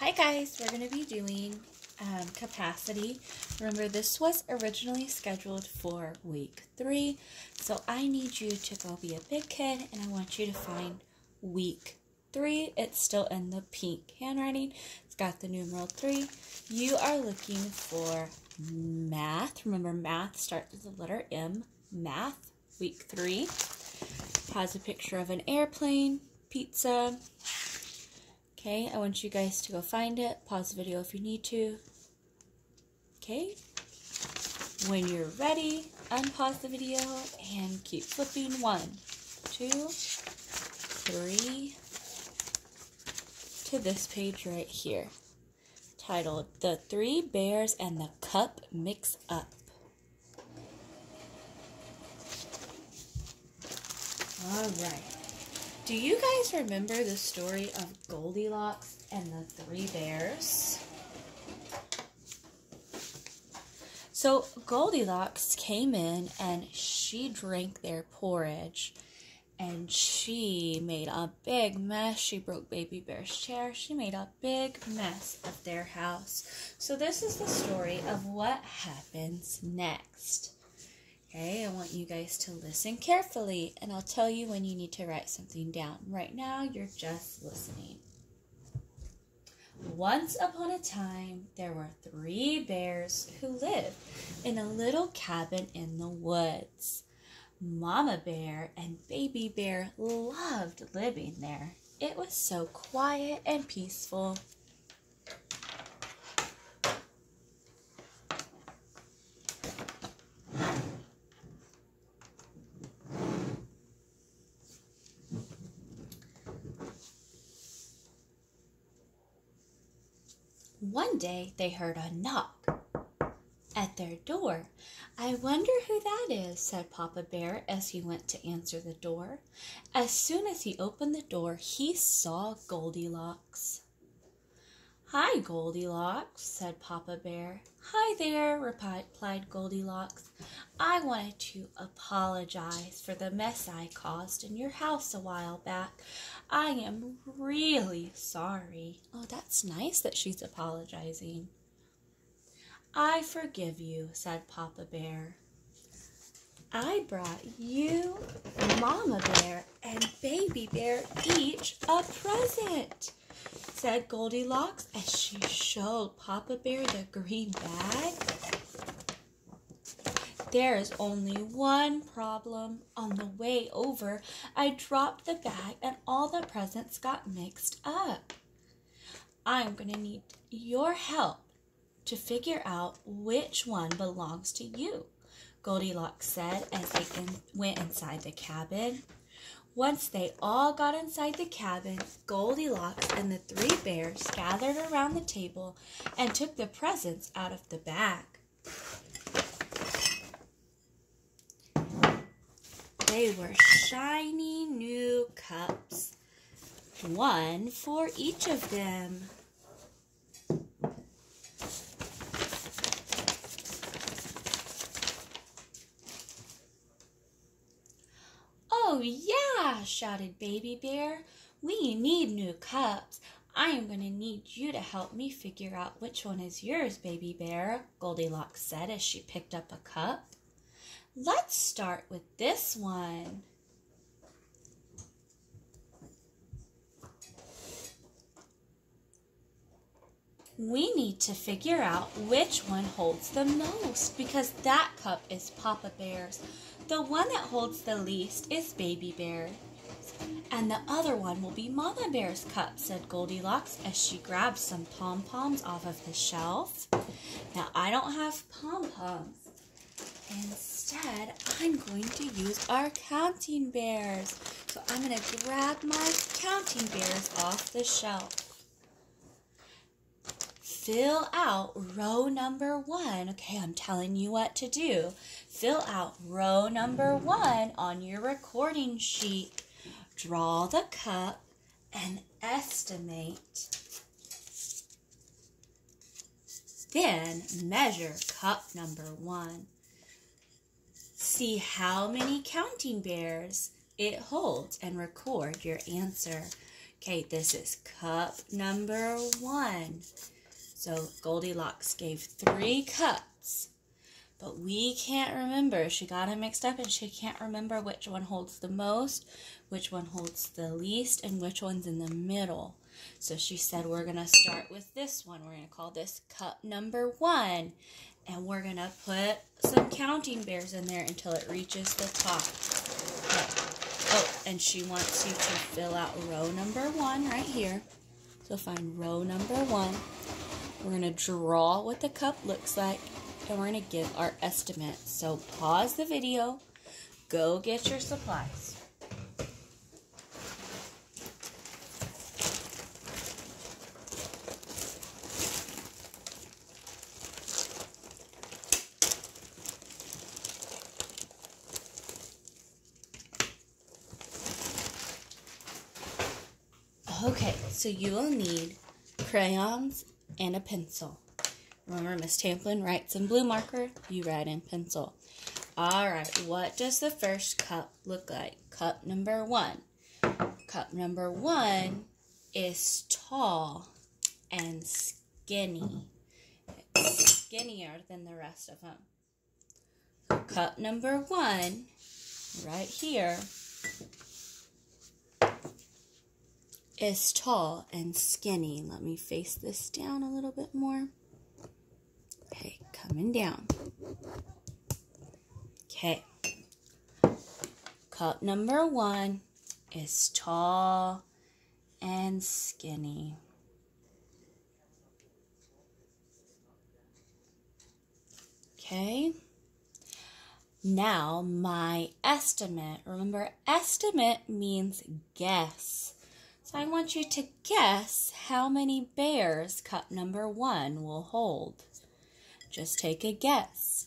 Hi guys, we're going to be doing um, capacity. Remember, this was originally scheduled for week three, so I need you to go be a big kid and I want you to find week three. It's still in the pink handwriting, it's got the numeral three. You are looking for math. Remember, math starts with the letter M, math, week three. Has a picture of an airplane, pizza, Okay, I want you guys to go find it. Pause the video if you need to. Okay. When you're ready, unpause the video and keep flipping. One, two, three, to this page right here. Titled, The Three Bears and the Cup Mix Up. All right. Do you guys remember the story of Goldilocks and the Three Bears? So Goldilocks came in and she drank their porridge and she made a big mess. She broke Baby Bear's chair. She made a big mess of their house. So this is the story of what happens next. Okay, I want you guys to listen carefully, and I'll tell you when you need to write something down. Right now, you're just listening. Once upon a time, there were three bears who lived in a little cabin in the woods. Mama Bear and Baby Bear loved living there. It was so quiet and peaceful. One day they heard a knock at their door. I wonder who that is, said Papa Bear as he went to answer the door. As soon as he opened the door, he saw Goldilocks. Hi, Goldilocks, said Papa Bear. Hi there, replied Goldilocks. I wanted to apologize for the mess I caused in your house a while back. I am really sorry. Oh, that's nice that she's apologizing. I forgive you, said Papa Bear. I brought you, Mama Bear, and Baby Bear each a present, said Goldilocks as she showed Papa Bear the green bag. There is only one problem. On the way over, I dropped the bag and all the presents got mixed up. I'm going to need your help to figure out which one belongs to you, Goldilocks said as they went inside the cabin. Once they all got inside the cabin, Goldilocks and the three bears gathered around the table and took the presents out of the bag. They were shiny new cups, one for each of them. Oh, yeah, shouted Baby Bear. We need new cups. I am going to need you to help me figure out which one is yours, Baby Bear, Goldilocks said as she picked up a cup. Let's start with this one. We need to figure out which one holds the most because that cup is Papa Bear's. The one that holds the least is Baby Bear. And the other one will be Mama Bear's cup, said Goldilocks as she grabbed some pom-poms off of the shelf. Now, I don't have pom-poms. Instead, I'm going to use our counting bears. So I'm going to grab my counting bears off the shelf. Fill out row number one. Okay, I'm telling you what to do. Fill out row number one on your recording sheet. Draw the cup and estimate. Then measure cup number one. See how many counting bears it holds and record your answer. Okay, this is cup number one. So Goldilocks gave three cups. But we can't remember. She got them mixed up and she can't remember which one holds the most, which one holds the least, and which one's in the middle. So she said, we're going to start with this one. We're going to call this cup number one. And we're going to put some counting bears in there until it reaches the top. Okay. Oh, and she wants you to fill out row number one right here. So find row number one. We're going to draw what the cup looks like and we're going to give our estimate. So pause the video, go get your supplies. Okay, so you will need crayons and a pencil. Remember, Miss Tamplen writes in blue marker, you write in pencil. All right, what does the first cup look like? Cup number one. Cup number one is tall and skinny. It's skinnier than the rest of them. Cup number one, right here, is tall and skinny. Let me face this down a little bit more. Okay, coming down. Okay. Cup number one is tall and skinny. Okay. Now, my estimate. Remember, estimate means guess. So I want you to guess how many bears cup number one will hold. Just take a guess.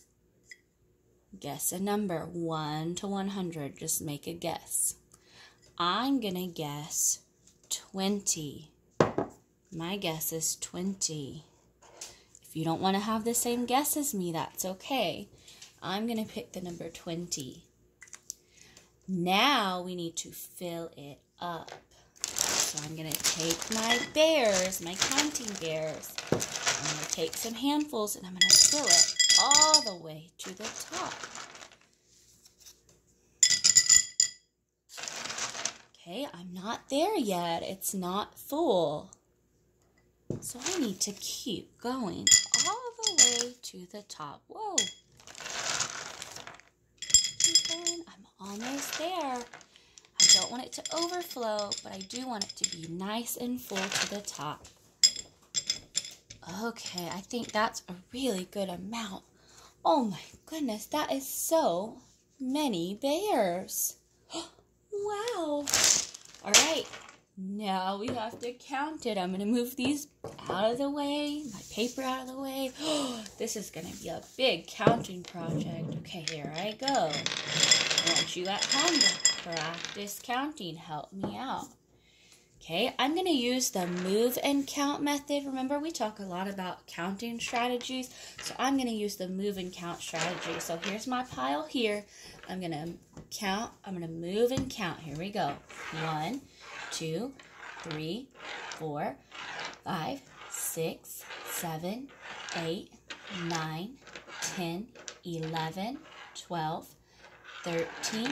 Guess a number, 1 to 100. Just make a guess. I'm going to guess 20. My guess is 20. If you don't want to have the same guess as me, that's okay. I'm going to pick the number 20. Now we need to fill it up. So I'm going to take my bears, my counting bears, I'm going to take some handfuls and I'm going to fill it all the way to the top. Okay, I'm not there yet. It's not full. So I need to keep going all the way to the top. Whoa. I'm almost there. Don't want it to overflow, but I do want it to be nice and full to the top. Okay, I think that's a really good amount. Oh my goodness, that is so many bears. wow. All right, now we have to count it. I'm going to move these out of the way, my paper out of the way. this is going to be a big counting project. Okay, here I go. I want you at home practice counting. Help me out. Okay, I'm going to use the move and count method. Remember, we talk a lot about counting strategies. So I'm going to use the move and count strategy. So here's my pile here. I'm going to count. I'm going to move and count. Here we go. One, two, three, four, five, six, seven, eight, nine, ten, eleven, twelve, thirteen.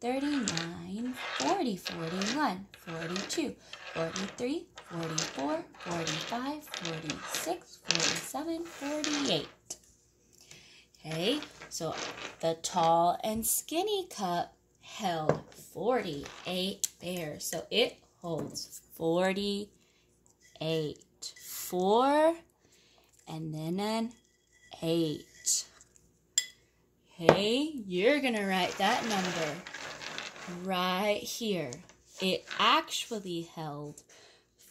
39, 40, 41, 42, 43, 44, 45, 46, 47, 48. Okay, so the tall and skinny cup held 48 bears. So it holds 48. Four and then an eight. Okay, you're going to write that number right here. It actually held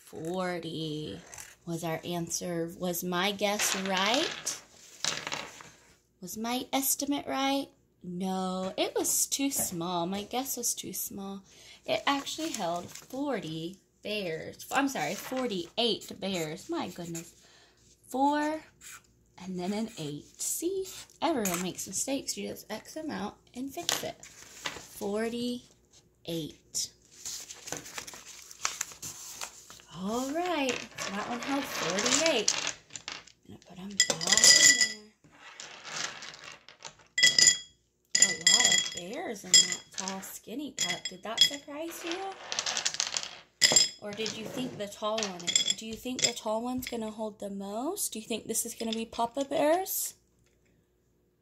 40. Was our answer, was my guess right? Was my estimate right? No, it was too small. My guess was too small. It actually held 40 bears. I'm sorry, 48 bears. My goodness. Four and then an eight. See, everyone makes mistakes. You just X them out and fix it. 48. All right, that one held 48. I'm gonna put them back in there. A lot of bears in that tall, skinny cup. Did that surprise you? Or did you think the tall one? Do you think the tall one's gonna hold the most? Do you think this is gonna be Papa Bears?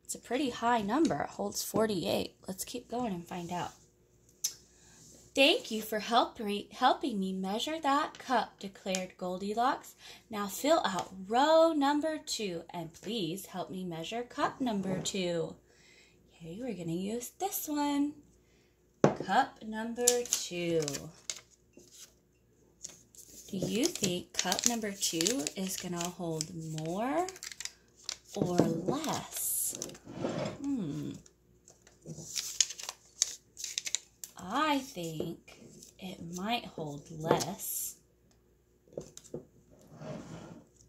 It's a pretty high number. It holds 48. Let's keep going and find out. Thank you for help helping me measure that cup, declared Goldilocks. Now fill out row number two and please help me measure cup number two. Okay, we're going to use this one. Cup number two. Do you think cup number two is going to hold more or less? Hmm. I think it might hold less.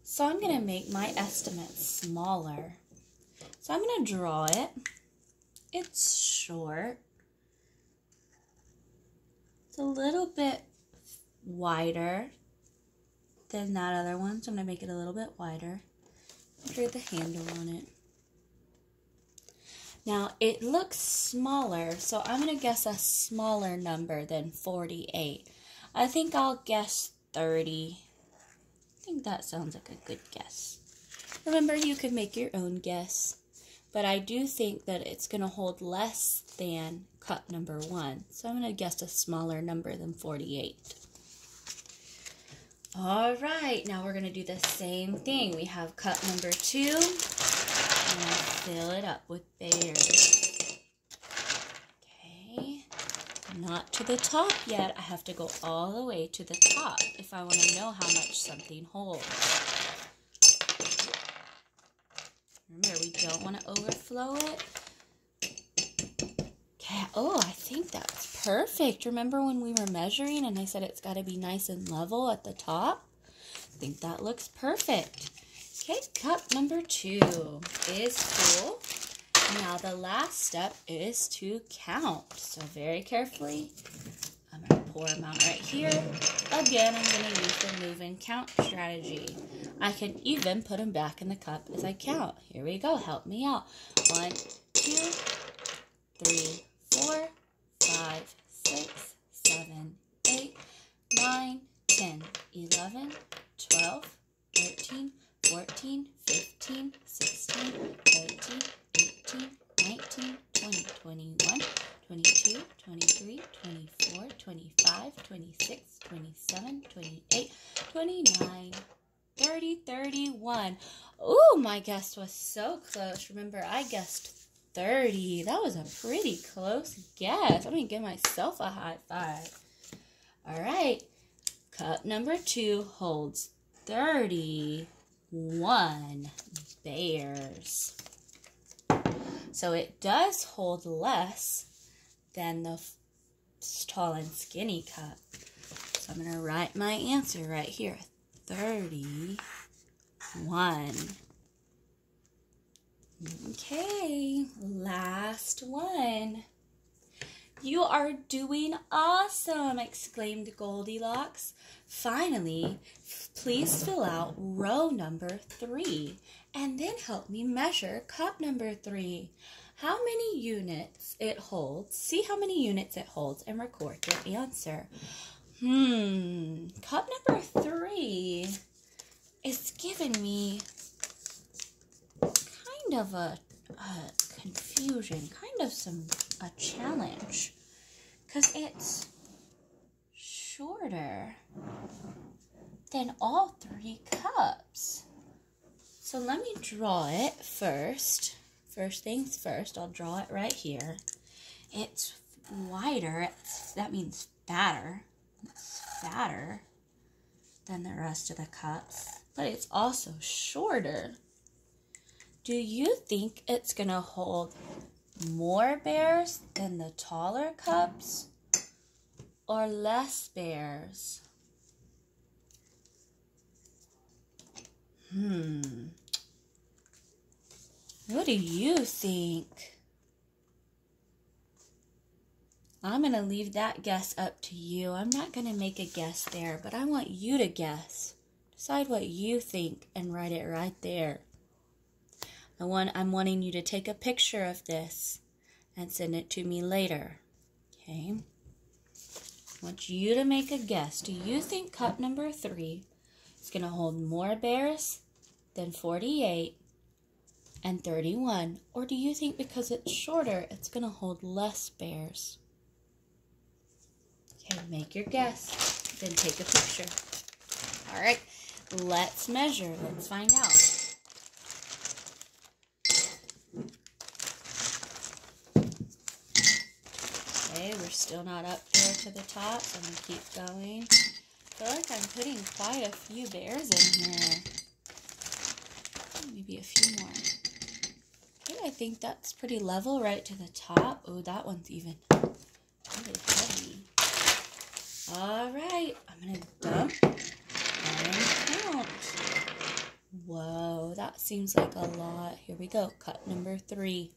So I'm going to make my estimate smaller. So I'm going to draw it. It's short. It's a little bit wider than that other one. So I'm going to make it a little bit wider. Draw the handle on it. Now it looks smaller, so I'm going to guess a smaller number than 48. I think I'll guess 30. I think that sounds like a good guess. Remember, you could make your own guess, but I do think that it's going to hold less than cup number one. So I'm going to guess a smaller number than 48. All right, now we're going to do the same thing. We have cup number two fill it up with bears. Okay, not to the top yet. I have to go all the way to the top if I want to know how much something holds. Remember, we don't want to overflow it. Okay, oh, I think that's perfect. Remember when we were measuring and I said it's got to be nice and level at the top? I think that looks perfect. Okay, cup number two is full. Now the last step is to count. So very carefully, I'm going to pour them out right here. Again, I'm going to use the move and count strategy. I can even put them back in the cup as I count. Here we go. Help me out. One, two, three, four, five, six, seven, eight, nine, ten, eleven, twelve, thirteen. 14, 15, 16, 17, 18, 19, 20, 21, 22, 23, 24, 25, 26, 27, 28, 29, 30, 31. Ooh, my guess was so close. Remember, I guessed 30. That was a pretty close guess. I'm going to give myself a high five. All right. Cup number two holds 30 one bears. So it does hold less than the tall and skinny cup. So I'm going to write my answer right here. 31. Okay, last one. You are doing awesome, exclaimed Goldilocks. Finally, please fill out row number three and then help me measure cup number three. How many units it holds, see how many units it holds, and record your answer. Hmm, cup number three is giving me kind of a, a confusion, kind of some a challenge because it's shorter than all three cups. So let me draw it first. First things first, I'll draw it right here. It's wider, it's, that means fatter. It's fatter than the rest of the cups. but it's also shorter. Do you think it's going to hold more bears than the taller cups or less bears? Hmm. What do you think? I'm going to leave that guess up to you. I'm not going to make a guess there, but I want you to guess. Decide what you think and write it right there. I want, I'm wanting you to take a picture of this and send it to me later. Okay? I want you to make a guess. Do you think cup number three is going to hold more bears than 48 and 31? Or do you think because it's shorter, it's going to hold less bears? Okay, make your guess. Then take a picture. All right, let's measure. Let's find out. Okay, we're still not up there to the top, so I'm going to keep going. I feel like I'm putting quite a few bears in here. Maybe a few more. Okay, I think that's pretty level right to the top. Oh, that one's even really heavy. All right, I'm going to dump and count. Whoa, that seems like a lot. Here we go. Cut number three.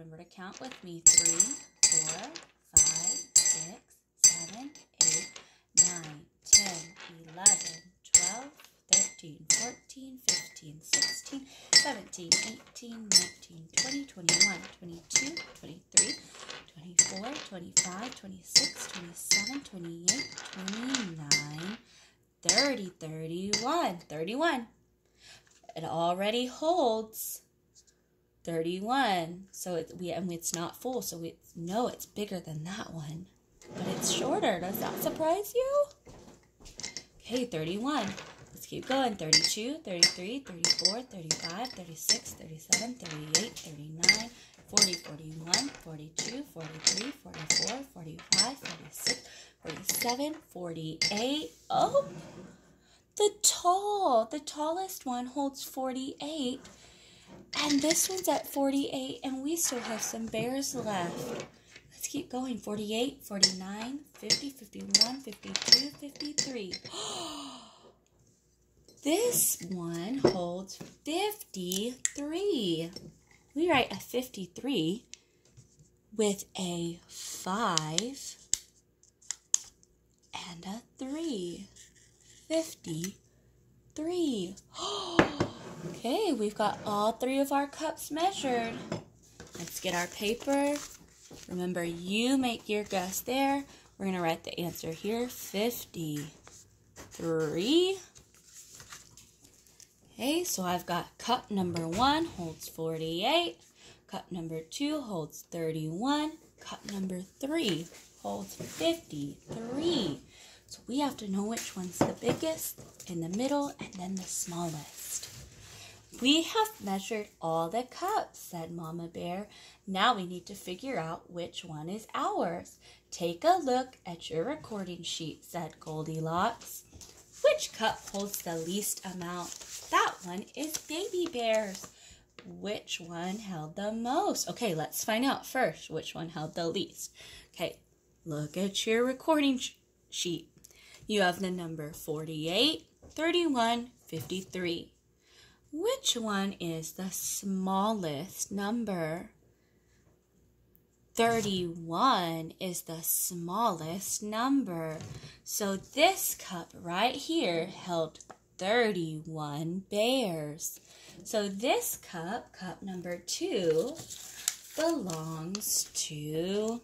Remember to count with me. Three, four, five, six, seven, eight, nine, ten, eleven, twelve, thirteen, fourteen, fifteen, sixteen, seventeen, eighteen, nineteen, twenty, twenty-one, twenty-two, twenty-three. 24, 25, 26, 27, 28, 29, 30, 31, 31. It already holds 31. So it, we, and it's not full, so we know it's bigger than that one. But it's shorter. Does that surprise you? Okay, 31. Let's keep going. 32, 33, 34, 35, 36, 37, 38, 39, 40, 41, 42, 43, 44, 45, 46, 47, 48. Oh, the tall, the tallest one holds 48. And this one's at 48, and we still have some bears left. Let's keep going. 48, 49, 50, 51, 52, 53. this one holds 53 we write a 53 with a 5 and a 3. 53. okay, we've got all three of our cups measured. Let's get our paper. Remember, you make your guess there. We're going to write the answer here 53. Okay, so I've got cup number one holds 48, cup number two holds 31, cup number three holds 53. So we have to know which one's the biggest, in the middle, and then the smallest. We have measured all the cups, said Mama Bear. Now we need to figure out which one is ours. Take a look at your recording sheet, said Goldilocks. Which cup holds the least amount? That one is Baby Bear's. Which one held the most? Okay, let's find out first which one held the least. Okay, look at your recording sh sheet. You have the number 48, 31, 53. Which one is the smallest number? 31 is the smallest number. So this cup right here held 31 bears. So this cup, cup number two, belongs to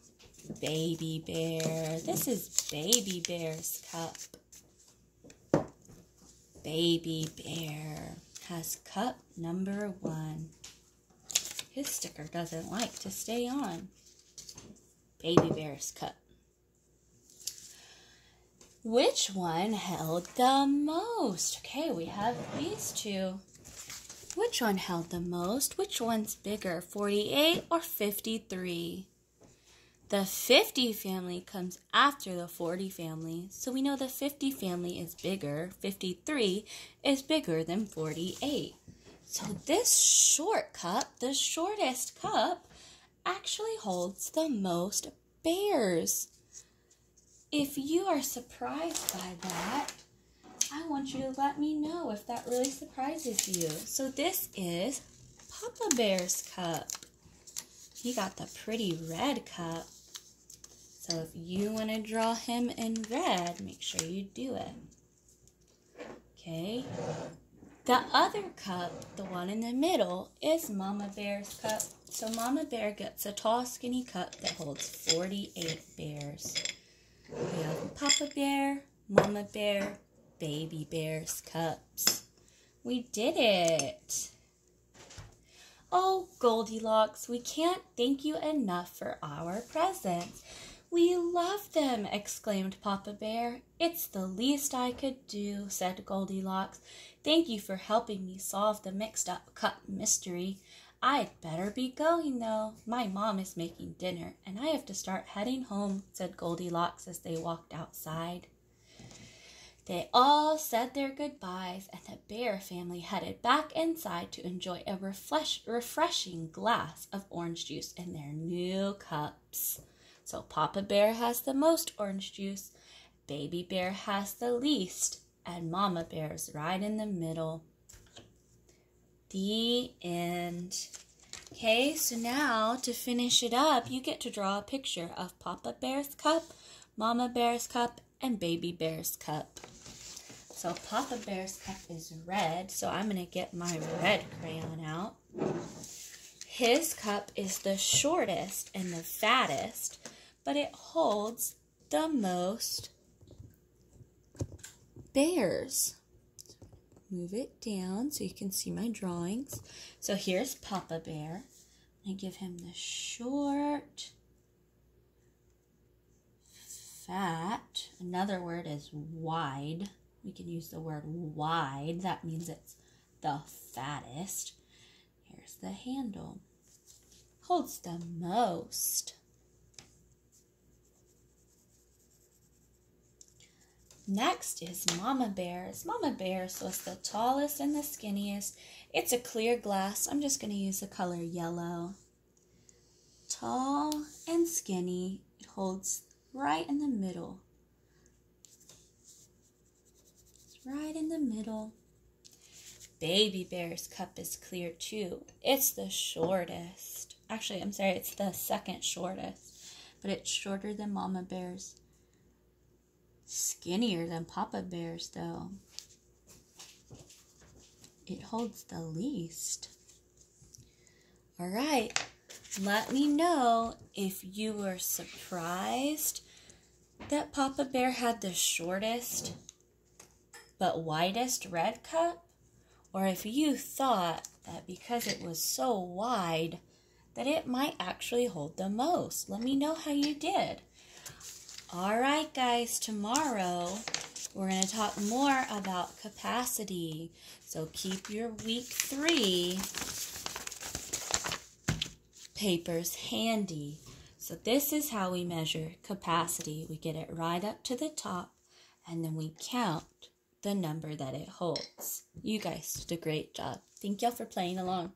Baby Bear. This is Baby Bear's cup. Baby Bear has cup number one. His sticker doesn't like to stay on. Baby Bear's cup. Which one held the most? Okay, we have these two. Which one held the most? Which one's bigger, 48 or 53? The 50 family comes after the 40 family, so we know the 50 family is bigger. 53 is bigger than 48. So this short cup, the shortest cup, actually holds the most bears. If you are surprised by that, I want you to let me know if that really surprises you. So this is Papa Bear's cup. He got the pretty red cup. So if you want to draw him in red, make sure you do it. Okay. The other cup, the one in the middle, is Mama Bear's cup. So Mama Bear gets a tall, skinny cup that holds 48 bears. We have Papa Bear, Mama Bear, Baby Bear's cups. We did it! Oh, Goldilocks, we can't thank you enough for our presents. We love them, exclaimed Papa Bear. It's the least I could do, said Goldilocks. Thank you for helping me solve the mixed up cup mystery. I'd better be going, though. My mom is making dinner, and I have to start heading home, said Goldilocks as they walked outside. They all said their goodbyes, and the bear family headed back inside to enjoy a refresh- refreshing glass of orange juice in their new cups. So Papa Bear has the most orange juice, Baby Bear has the least, and Mama Bear's right in the middle. The end. Okay, so now to finish it up, you get to draw a picture of Papa Bear's cup, Mama Bear's cup, and Baby Bear's cup. So Papa Bear's cup is red, so I'm going to get my red crayon out. His cup is the shortest and the fattest, but it holds the most bears. Move it down so you can see my drawings. So here's Papa Bear. I give him the short, fat. Another word is wide. We can use the word wide. That means it's the fattest. Here's the handle. Holds the most. Next is Mama Bear's. Mama Bear's was the tallest and the skinniest. It's a clear glass. I'm just going to use the color yellow. Tall and skinny. It holds right in the middle. It's right in the middle. Baby Bear's cup is clear too. It's the shortest. Actually, I'm sorry, it's the second shortest. But it's shorter than Mama Bear's. Skinnier than Papa Bear's, though. It holds the least. All right, let me know if you were surprised that Papa Bear had the shortest but widest red cup, or if you thought that because it was so wide that it might actually hold the most. Let me know how you did. All right, guys, tomorrow we're going to talk more about capacity. So keep your week three papers handy. So this is how we measure capacity. We get it right up to the top and then we count the number that it holds. You guys did a great job. Thank y'all for playing along.